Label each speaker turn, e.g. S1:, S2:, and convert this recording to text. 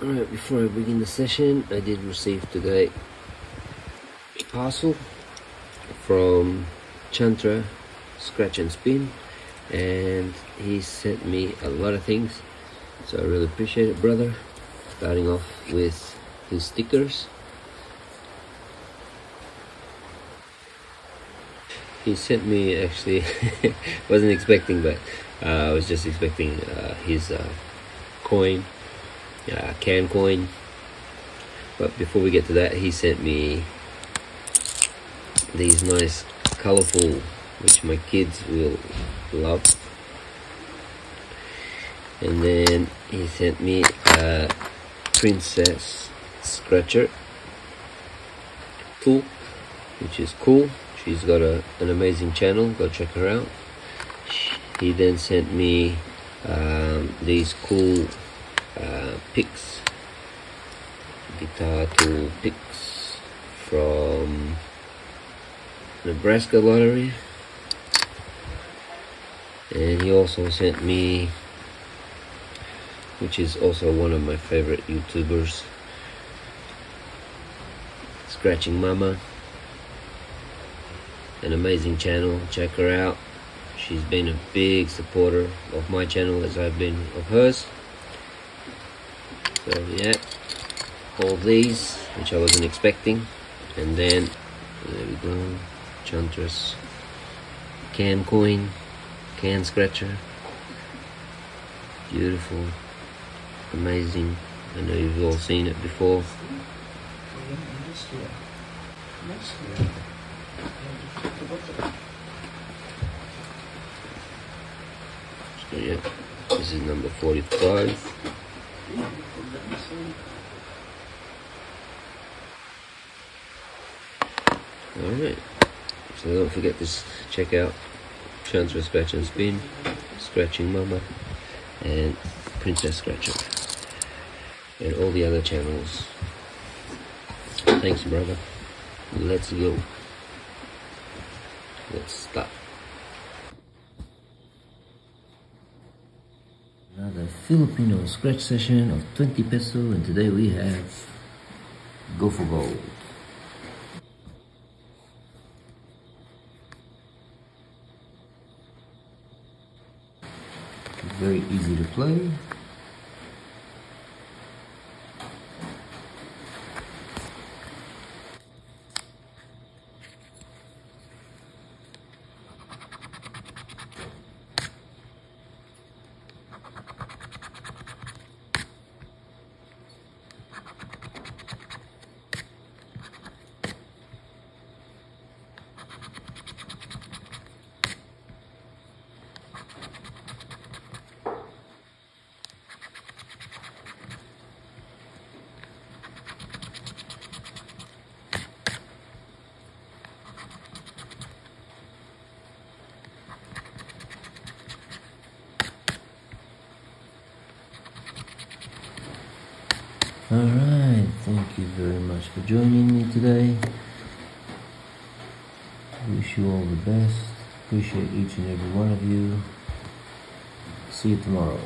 S1: Alright, before I begin the session, I did receive today a parcel from Chantra Scratch and Spin and he sent me a lot of things so I really appreciate it brother. Starting off with his stickers. He sent me actually wasn't expecting but uh, I was just expecting uh, his uh, coin uh, can coin. But before we get to that he sent me these nice colorful which my kids will love. And then he sent me a princess scratcher tool which is cool. She's got a, an amazing channel. Go check her out. He then sent me um, these cool uh, picks. Guitar tool picks from Nebraska lottery and he also sent me which is also one of my favorite youtubers scratching mama. An amazing channel. Check her out. She's been a big supporter of my channel as I've been of hers so yeah all these which I wasn't expecting. And then there we go. Chantra's can coin can scratcher. Beautiful. Amazing. I know you've all seen it before. So yeah this is number 45 Alright, so don't forget to check out Chantra Scratch and Spin, Scratching Mama, and Princess Scratcher, and all the other channels. Thanks, brother. Let's go. Let's start. Another Filipino scratch session of 20 peso, and today we have Go for Gold. very easy to play Alright, thank you very much for joining me today. Wish you all the best. Appreciate each and every one of you. See you tomorrow.